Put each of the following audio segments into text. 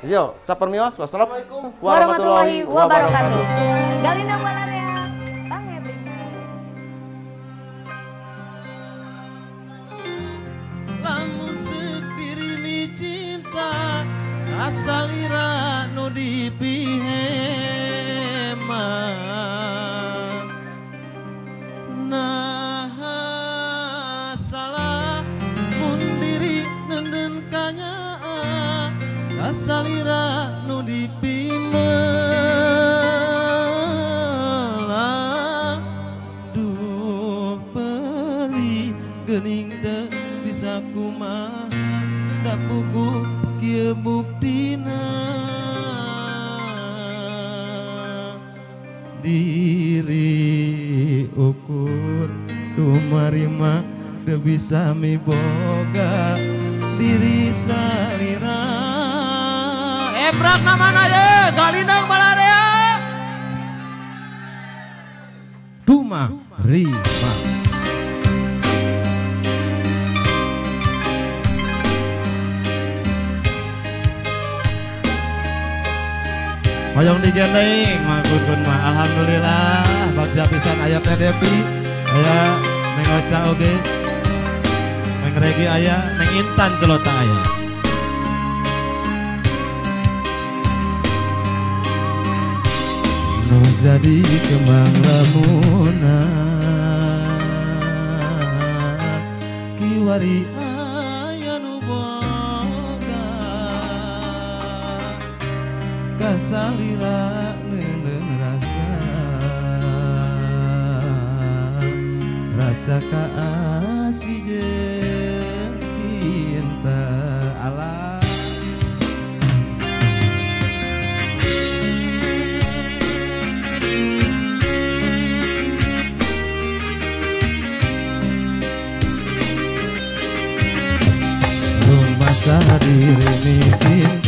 Yo, sapermios. Wassalamualaikum warahmatullahi wabarakatuh. Galina dumarima teu bisa miboga diri salira. Ebrak namana ye? Galindang balarea Duma Rima. Hoyong digendeng mangkutun mah alhamdulillah bagja pisan aya teh Depi aya neng Ocha oge neng Regi aya neng Intan celota aya Nu jadi kembang lamunan kiwari aya nu boga rasa kaasih jeung cinta alam rumah diri cinta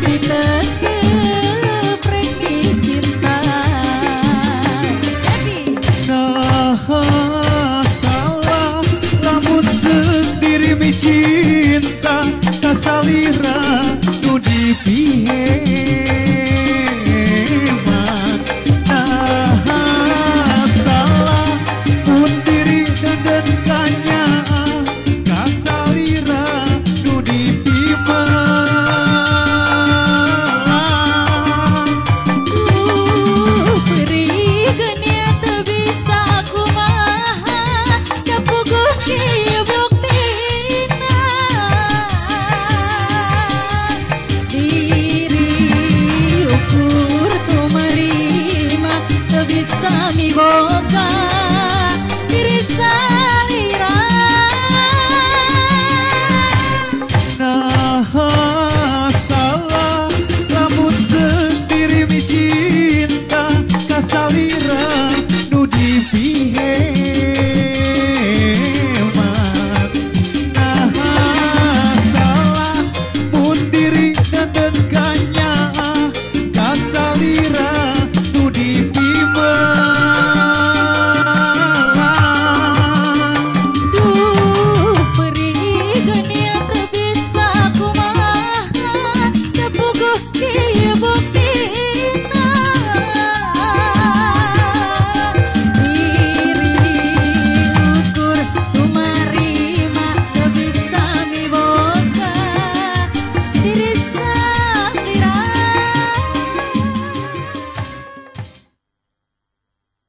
Happy.